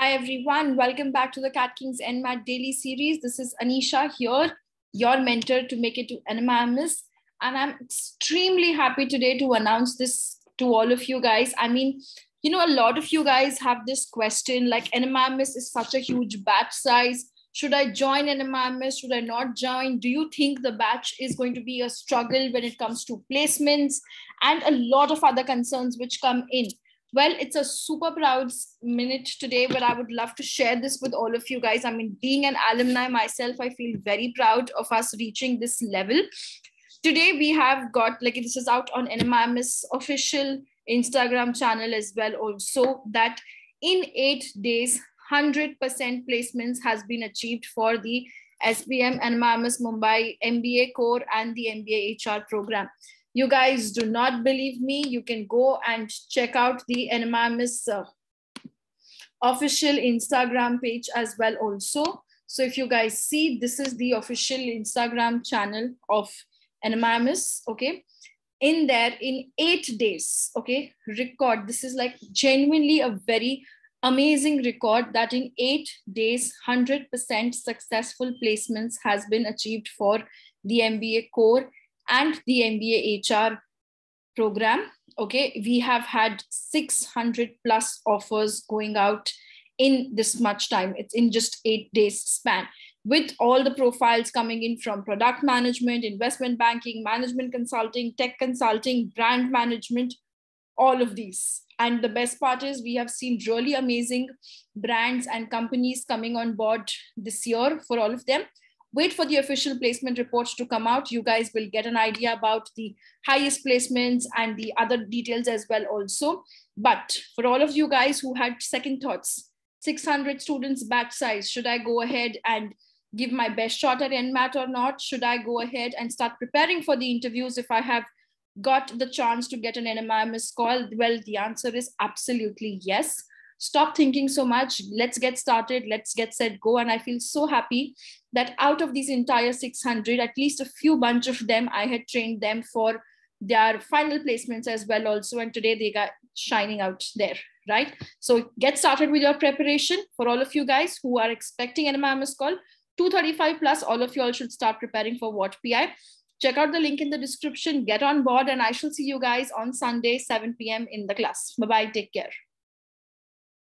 Hi, everyone. Welcome back to the CATKing's NMAT Daily Series. This is Anisha here, your mentor to make it to NMIMS. And I'm extremely happy today to announce this to all of you guys. I mean, you know, a lot of you guys have this question like, NMIMS is such a huge batch size. Should I join NMIMS? Should I not join? Do you think the batch is going to be a struggle when it comes to placements and a lot of other concerns which come in? Well, it's a super proud minute today where I would love to share this with all of you guys. I mean, being an alumni myself, I feel very proud of us reaching this level. Today, we have got, like, this is out on NMIMS official Instagram channel as well, also, that in eight days, 100% placements has been achieved for the SBM NMIMS Mumbai MBA core and the MBA HR program you guys do not believe me, you can go and check out the NMIMS uh, official Instagram page as well also. So if you guys see, this is the official Instagram channel of NMIMS, okay? In there, in eight days, okay, record. This is like genuinely a very amazing record that in eight days, 100% successful placements has been achieved for the MBA core and the MBA HR program. Okay, we have had 600 plus offers going out in this much time. It's in just eight days span with all the profiles coming in from product management, investment banking, management consulting, tech consulting, brand management, all of these. And the best part is we have seen really amazing brands and companies coming on board this year for all of them wait for the official placement reports to come out. You guys will get an idea about the highest placements and the other details as well also. But for all of you guys who had second thoughts, 600 students batch size, should I go ahead and give my best shot at NMAT or not? Should I go ahead and start preparing for the interviews if I have got the chance to get an NMIMS call? Well, the answer is absolutely yes stop thinking so much. Let's get started. Let's get set. Go. And i feel so happy that out of these entire 600 at least a few bunch of them i had trained them for their final placements as well also. And today they got shining out there right? So get started with your preparation for all of you guys who are expecting an NMIMS call. 235 plus all of you all should start preparing for WAT PI check out the link in the description. Get on board and i shall see you guys on sunday 7 p.m in the class. Bye bye take care